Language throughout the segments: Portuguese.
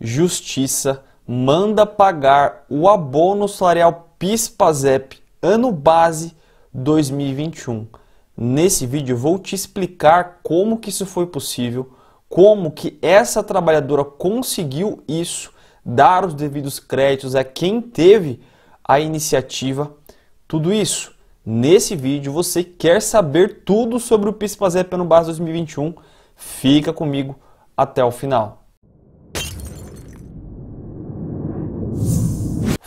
Justiça manda pagar o abono salarial PIS/PASEP ano base 2021. Nesse vídeo vou te explicar como que isso foi possível, como que essa trabalhadora conseguiu isso, dar os devidos créditos a quem teve a iniciativa, tudo isso. Nesse vídeo você quer saber tudo sobre o PIS/PASEP ano base 2021? Fica comigo até o final.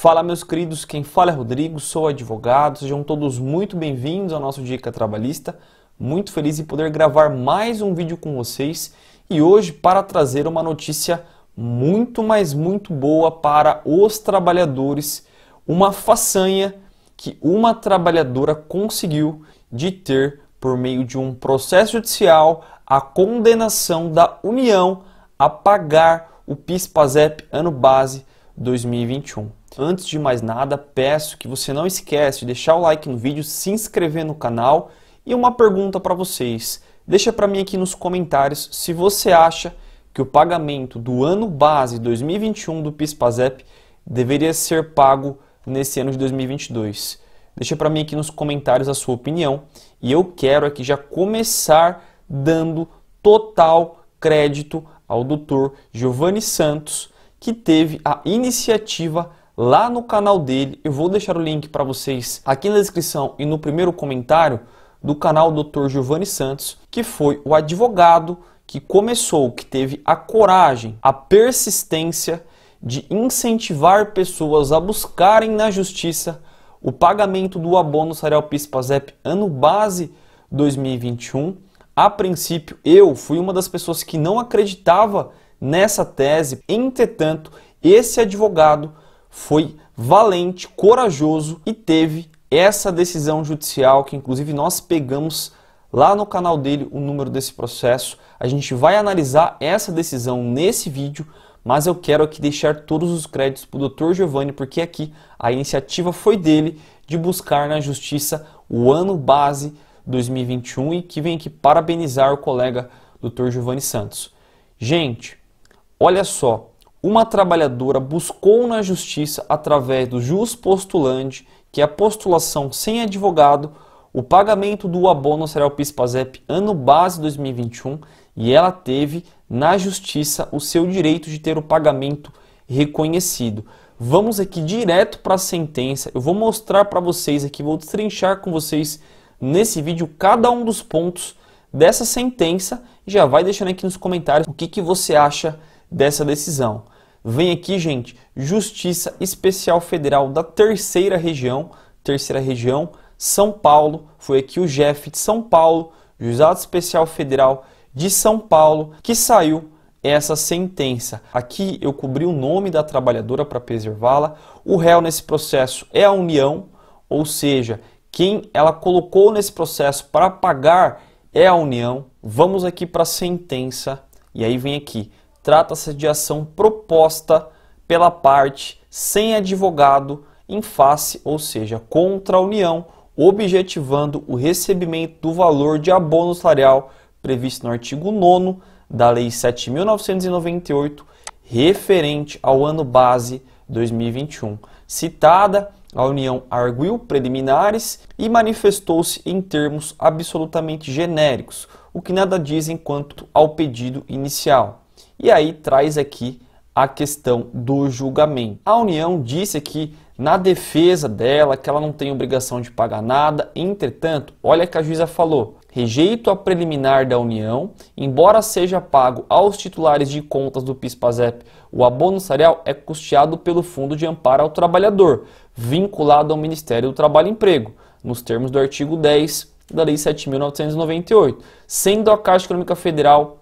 Fala meus queridos, quem fala é Rodrigo, sou advogado, sejam todos muito bem-vindos ao nosso Dica Trabalhista. Muito feliz em poder gravar mais um vídeo com vocês e hoje para trazer uma notícia muito, mas muito boa para os trabalhadores, uma façanha que uma trabalhadora conseguiu de ter por meio de um processo judicial a condenação da União a pagar o PIS/PASEP ano base 2021. Antes de mais nada, peço que você não esquece de deixar o like no vídeo, se inscrever no canal e uma pergunta para vocês. Deixa para mim aqui nos comentários se você acha que o pagamento do ano base 2021 do PIS/PASEP deveria ser pago nesse ano de 2022. Deixa para mim aqui nos comentários a sua opinião e eu quero aqui já começar dando total crédito ao Dr. Giovanni Santos, que teve a iniciativa lá no canal dele. Eu vou deixar o link para vocês aqui na descrição e no primeiro comentário do canal Dr. Giovanni Santos, que foi o advogado que começou, que teve a coragem, a persistência de incentivar pessoas a buscarem na justiça o pagamento do abono salarial PIS/PASEP ano base 2021. A princípio, eu fui uma das pessoas que não acreditava nessa tese. Entretanto, esse advogado foi valente, corajoso e teve essa decisão judicial que inclusive nós pegamos lá no canal dele o número desse processo. A gente vai analisar essa decisão nesse vídeo, mas eu quero aqui deixar todos os créditos para o Dr. Giovanni, porque aqui a iniciativa foi dele de buscar na justiça o ano base 2021 e que vem aqui parabenizar o colega Dr. Giovanni Santos. Gente, olha só, uma trabalhadora buscou na justiça, através do jus postulante, que é a postulação sem advogado, o pagamento do abono salarial PIS/PASEP ano base 2021 e ela teve na justiça o seu direito de ter o pagamento reconhecido. Vamos aqui direto para a sentença. Eu vou mostrar para vocês aqui, vou destrinchar com vocês nesse vídeo cada um dos pontos dessa sentença já vai deixando aqui nos comentários o que, que você acha dessa decisão. Vem aqui, gente, Justiça Especial Federal da Terceira Região, Terceira Região, São Paulo. Foi aqui o Jeff de São Paulo, Juizado Especial Federal de São Paulo, que saiu essa sentença. Aqui eu cobri o nome da trabalhadora para preservá-la. O réu nesse processo é a União, ou seja, quem ela colocou nesse processo para pagar é a União. Vamos aqui para a sentença e aí vem aqui trata-se de ação proposta pela parte sem advogado em face, ou seja, contra a União, objetivando o recebimento do valor de abono salarial previsto no artigo 9 da Lei 7.998, referente ao ano base 2021. Citada, a União arguiu preliminares e manifestou-se em termos absolutamente genéricos, o que nada diz enquanto ao pedido inicial. E aí traz aqui a questão do julgamento. A União disse que na defesa dela que ela não tem obrigação de pagar nada, entretanto, olha que a juíza falou: rejeito a preliminar da União, embora seja pago aos titulares de contas do PIS/PASEP, o abono salarial é custeado pelo Fundo de Amparo ao Trabalhador, vinculado ao Ministério do Trabalho e Emprego, nos termos do artigo 10 da Lei 7.998, sendo a Caixa Econômica Federal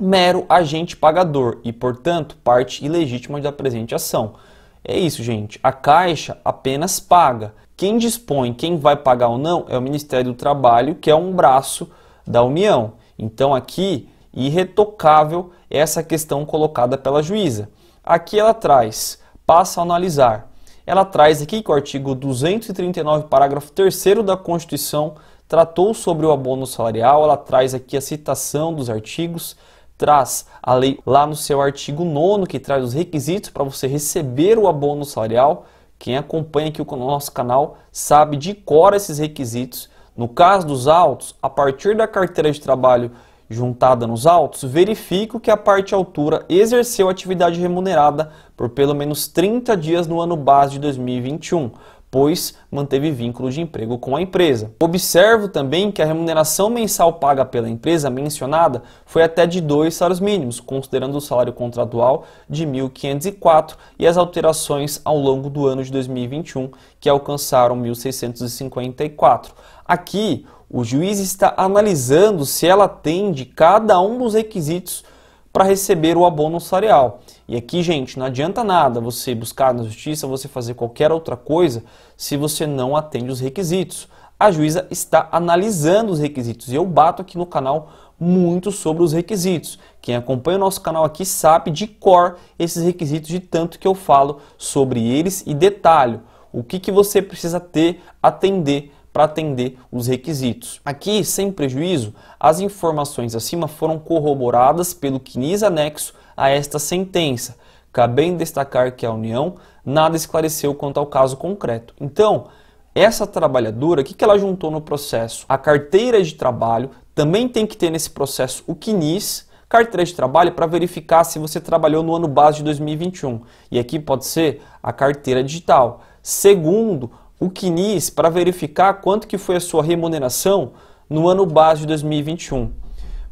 mero agente pagador e, portanto, parte ilegítima da presente ação. É isso, gente. A Caixa apenas paga. Quem dispõe, quem vai pagar ou não, é o Ministério do Trabalho, que é um braço da União. Então, aqui, irretocável essa questão colocada pela juíza. Aqui ela traz, passa a analisar. Ela traz aqui que o artigo 239, parágrafo 3 da Constituição, tratou sobre o abono salarial. Ela traz aqui a citação dos artigos traz a lei lá no seu artigo 9 que traz os requisitos para você receber o abono salarial. Quem acompanha aqui o nosso canal sabe de cor esses requisitos. No caso dos autos, a partir da carteira de trabalho juntada nos autos, verifico que a parte altura exerceu atividade remunerada por pelo menos 30 dias no ano base de 2021, pois manteve vínculo de emprego com a empresa. Observo também que a remuneração mensal paga pela empresa mencionada foi até de dois salários mínimos, considerando o salário contratual de 1.504 e as alterações ao longo do ano de 2021, que alcançaram 1.654. Aqui, o juiz está analisando se ela atende cada um dos requisitos para receber o abono salarial. E aqui, gente, não adianta nada você buscar na justiça, você fazer qualquer outra coisa se você não atende os requisitos. A juíza está analisando os requisitos e eu bato aqui no canal muito sobre os requisitos. Quem acompanha o nosso canal aqui sabe de cor esses requisitos de tanto que eu falo sobre eles e detalho o que, que você precisa ter, atender para atender os requisitos. Aqui, sem prejuízo, as informações acima foram corroboradas pelo CNIS anexo a esta sentença, cabendo destacar que a União nada esclareceu quanto ao caso concreto. Então, essa trabalhadora, o que ela juntou no processo? A carteira de trabalho, também tem que ter nesse processo o CNIS, carteira de trabalho para verificar se você trabalhou no ano base de 2021. E aqui pode ser a carteira digital. Segundo, o CNIS para verificar quanto que foi a sua remuneração no ano base de 2021.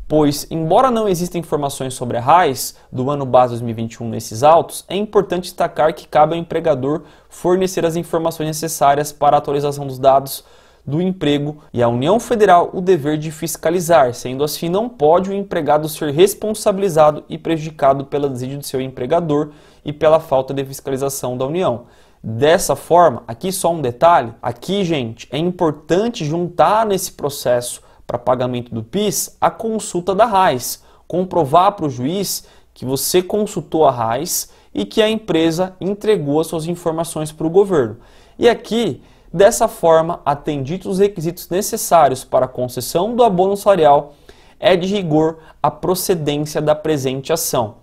Pois, embora não existam informações sobre a RAIS do ano base 2021 nesses autos, é importante destacar que cabe ao empregador fornecer as informações necessárias para a atualização dos dados do emprego e a União Federal o dever de fiscalizar, sendo assim não pode o empregado ser responsabilizado e prejudicado pela desídia do seu empregador e pela falta de fiscalização da União. Dessa forma, aqui só um detalhe, aqui gente, é importante juntar nesse processo para pagamento do PIS a consulta da RAIS, comprovar para o juiz que você consultou a RAIS e que a empresa entregou as suas informações para o governo. E aqui, dessa forma, atendidos os requisitos necessários para a concessão do abono salarial, é de rigor a procedência da presente ação.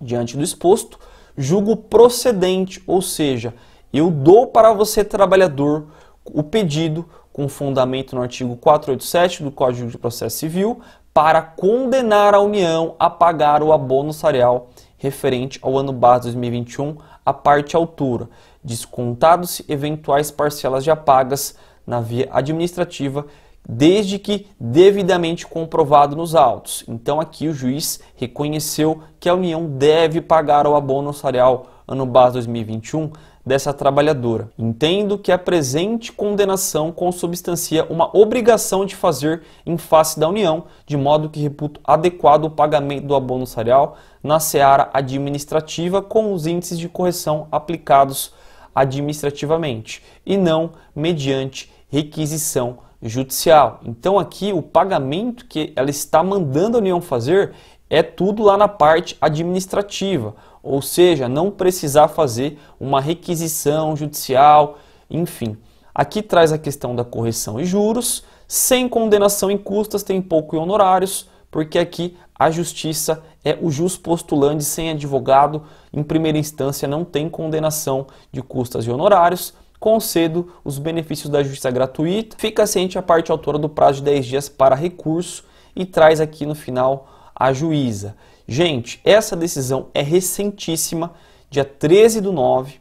Diante do exposto, julgo procedente, ou seja, eu dou para você, trabalhador, o pedido com fundamento no artigo 487 do Código de Processo Civil para condenar a União a pagar o abono salarial referente ao ano base 2021, a parte altura, descontados-se eventuais parcelas já pagas na via administrativa desde que devidamente comprovado nos autos. Então aqui o juiz reconheceu que a União deve pagar o abono salarial ano base 2021 dessa trabalhadora. Entendo que a presente condenação consubstancia uma obrigação de fazer em face da União, de modo que reputo adequado o pagamento do abono salarial na seara administrativa com os índices de correção aplicados administrativamente e não mediante requisição judicial. Então aqui o pagamento que ela está mandando a União fazer é tudo lá na parte administrativa, ou seja, não precisar fazer uma requisição judicial, enfim. Aqui traz a questão da correção e juros, sem condenação em custas, tem pouco em honorários, porque aqui a justiça é o jus postulante sem advogado, em primeira instância não tem condenação de custas e honorários, concedo os benefícios da justiça gratuita, fica ciente a parte autora do prazo de 10 dias para recurso e traz aqui no final a juíza. Gente, essa decisão é recentíssima, dia 13 do 9,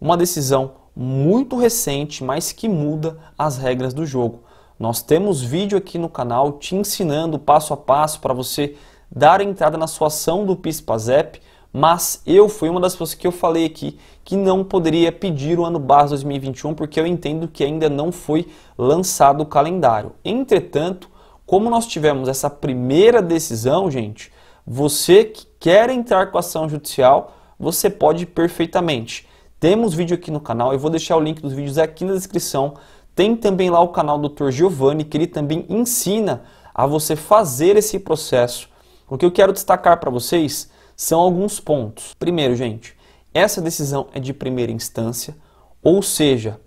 uma decisão muito recente, mas que muda as regras do jogo. Nós temos vídeo aqui no canal te ensinando passo a passo para você dar entrada na sua ação do PIS-PASEP, mas eu fui uma das pessoas que eu falei aqui que não poderia pedir o ano base 2021 porque eu entendo que ainda não foi lançado o calendário. Entretanto, como nós tivemos essa primeira decisão, gente, você que quer entrar com ação judicial, você pode perfeitamente. Temos vídeo aqui no canal, eu vou deixar o link dos vídeos aqui na descrição. Tem também lá o canal do Dr. Giovanni, que ele também ensina a você fazer esse processo. O que eu quero destacar para vocês são alguns pontos. Primeiro, gente, essa decisão é de primeira instância, ou seja,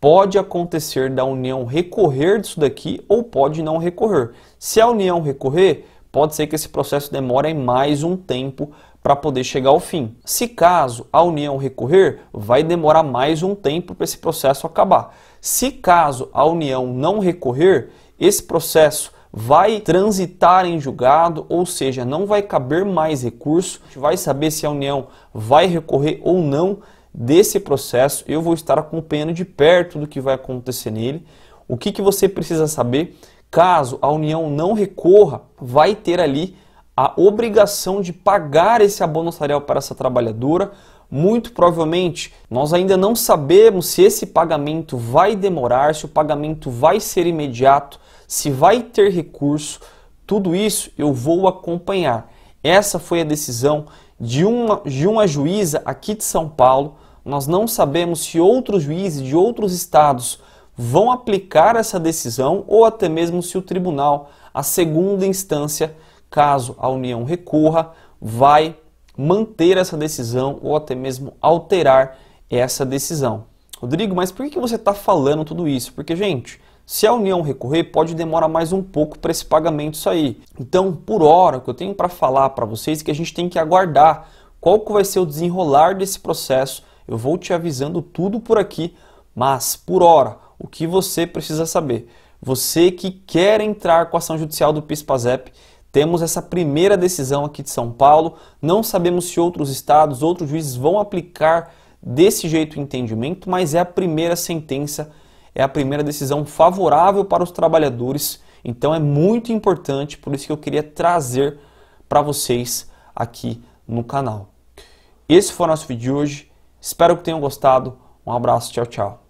pode acontecer da União recorrer disso daqui ou pode não recorrer. Se a União recorrer, pode ser que esse processo demore mais um tempo para poder chegar ao fim. Se caso a União recorrer, vai demorar mais um tempo para esse processo acabar. Se caso a União não recorrer, esse processo vai transitar em julgado, ou seja, não vai caber mais recurso, a gente vai saber se a União vai recorrer ou não desse processo. Eu vou estar acompanhando de perto do que vai acontecer nele. O que, que você precisa saber? Caso a União não recorra, vai ter ali a obrigação de pagar esse abono salarial para essa trabalhadora. Muito provavelmente nós ainda não sabemos se esse pagamento vai demorar, se o pagamento vai ser imediato, se vai ter recurso. Tudo isso eu vou acompanhar. Essa foi a decisão de uma, de uma juíza aqui de São Paulo. Nós não sabemos se outros juízes de outros estados vão aplicar essa decisão ou até mesmo se o tribunal, a segunda instância, caso a União recorra, vai manter essa decisão ou até mesmo alterar essa decisão. Rodrigo, mas por que você está falando tudo isso? Porque, gente, se a União recorrer, pode demorar mais um pouco para esse pagamento sair. Então, por hora, o que eu tenho para falar para vocês é que a gente tem que aguardar qual que vai ser o desenrolar desse processo. Eu vou te avisando tudo por aqui, mas por hora, o que você precisa saber? Você que quer entrar com a ação judicial do PIS-PASEP, temos essa primeira decisão aqui de São Paulo. Não sabemos se outros estados, outros juízes vão aplicar desse jeito o entendimento, mas é a primeira sentença, é a primeira decisão favorável para os trabalhadores. Então é muito importante, por isso que eu queria trazer para vocês aqui no canal. Esse foi o nosso vídeo de hoje. Espero que tenham gostado. Um abraço, tchau, tchau.